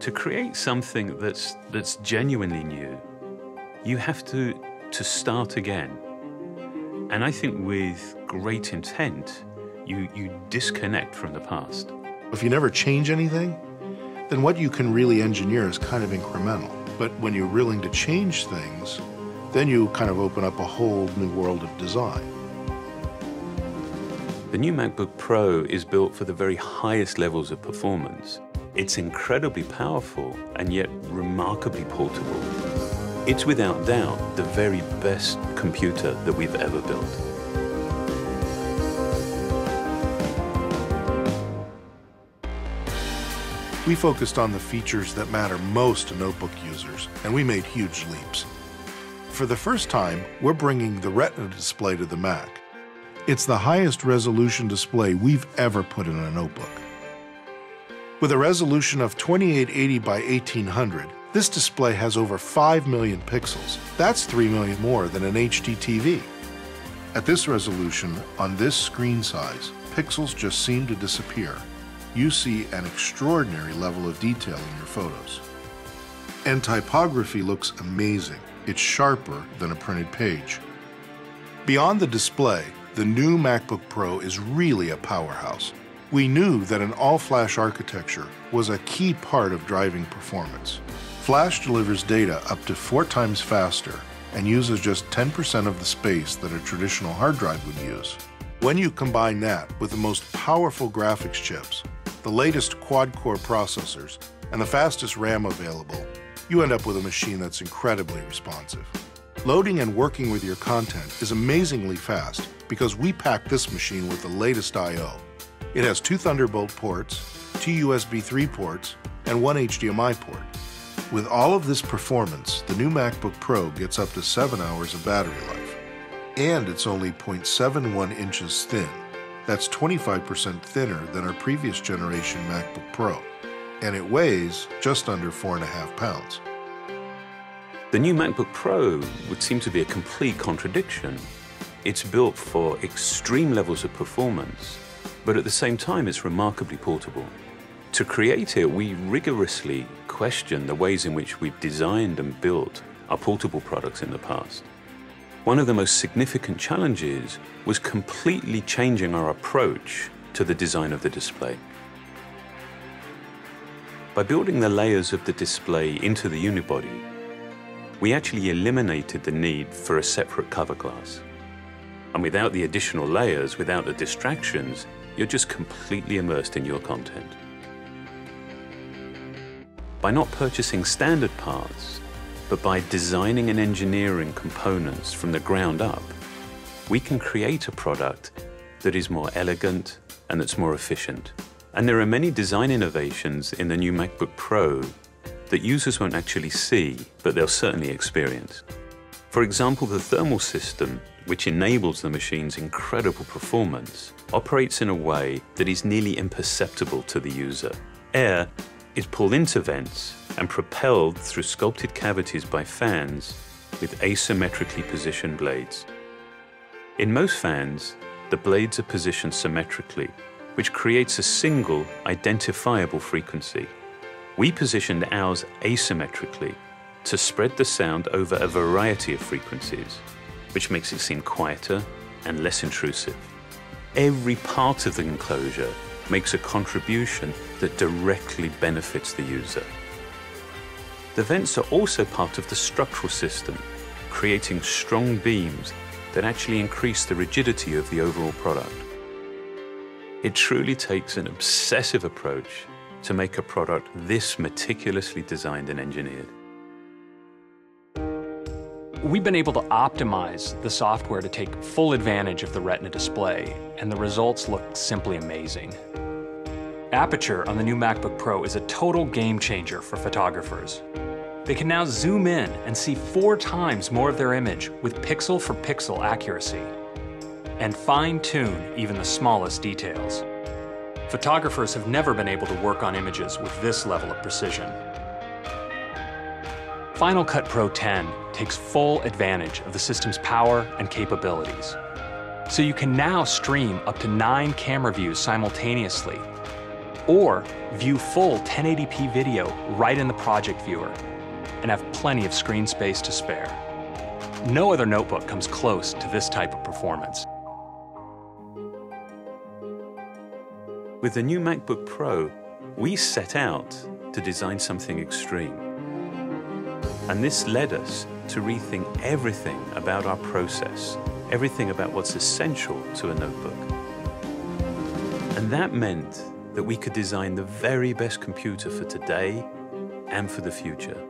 To create something that's, that's genuinely new, you have to, to start again. And I think with great intent, you, you disconnect from the past. If you never change anything, then what you can really engineer is kind of incremental. But when you're willing to change things, then you kind of open up a whole new world of design. The new MacBook Pro is built for the very highest levels of performance. It's incredibly powerful and yet remarkably portable. It's without doubt the very best computer that we've ever built. We focused on the features that matter most to notebook users, and we made huge leaps. For the first time, we're bringing the Retina display to the Mac. It's the highest resolution display we've ever put in a notebook. With a resolution of 2880 by 1800, this display has over 5 million pixels. That's 3 million more than an HD TV. At this resolution, on this screen size, pixels just seem to disappear. You see an extraordinary level of detail in your photos. And typography looks amazing. It's sharper than a printed page. Beyond the display, the new MacBook Pro is really a powerhouse. We knew that an all-flash architecture was a key part of driving performance. Flash delivers data up to four times faster and uses just 10% of the space that a traditional hard drive would use. When you combine that with the most powerful graphics chips, the latest quad-core processors, and the fastest RAM available, you end up with a machine that's incredibly responsive. Loading and working with your content is amazingly fast because we pack this machine with the latest I.O. It has two Thunderbolt ports, two USB 3 ports, and one HDMI port. With all of this performance, the new MacBook Pro gets up to 7 hours of battery life. And it's only 0.71 inches thin. That's 25% thinner than our previous generation MacBook Pro. And it weighs just under 4.5 pounds. The new MacBook Pro would seem to be a complete contradiction. It's built for extreme levels of performance, but at the same time, it's remarkably portable. To create it, we rigorously question the ways in which we've designed and built our portable products in the past. One of the most significant challenges was completely changing our approach to the design of the display. By building the layers of the display into the unibody, we actually eliminated the need for a separate cover glass. And without the additional layers, without the distractions, you're just completely immersed in your content. By not purchasing standard parts, but by designing and engineering components from the ground up, we can create a product that is more elegant and that's more efficient. And there are many design innovations in the new MacBook Pro that users won't actually see, but they'll certainly experience. For example, the thermal system, which enables the machine's incredible performance, operates in a way that is nearly imperceptible to the user. Air is pulled into vents and propelled through sculpted cavities by fans with asymmetrically positioned blades. In most fans, the blades are positioned symmetrically, which creates a single identifiable frequency. We positioned ours asymmetrically to spread the sound over a variety of frequencies, which makes it seem quieter and less intrusive. Every part of the enclosure makes a contribution that directly benefits the user. The vents are also part of the structural system, creating strong beams that actually increase the rigidity of the overall product. It truly takes an obsessive approach to make a product this meticulously designed and engineered. We've been able to optimize the software to take full advantage of the Retina display, and the results look simply amazing. Aperture on the new MacBook Pro is a total game changer for photographers. They can now zoom in and see four times more of their image with pixel for pixel accuracy, and fine tune even the smallest details. Photographers have never been able to work on images with this level of precision. Final Cut Pro 10 takes full advantage of the system's power and capabilities. So you can now stream up to nine camera views simultaneously, or view full 1080p video right in the project viewer and have plenty of screen space to spare. No other notebook comes close to this type of performance. With the new MacBook Pro, we set out to design something extreme. And this led us to rethink everything about our process, everything about what's essential to a notebook. And that meant that we could design the very best computer for today and for the future.